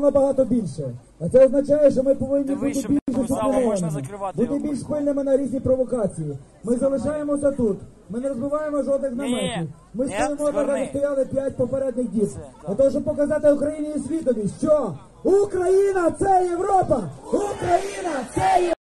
набагато більше. А це означає, що ми повинні Диви, бути більш бути більш пильними на різні провокації. Ми залишаємося тут. Ми не розбиваємо жодних наметів. Ми стоїмо так, як стояли п'ять попередніх діб. Все, Для того, щоб показати Україні і світові, що Україна це Європа! Україна це Європа!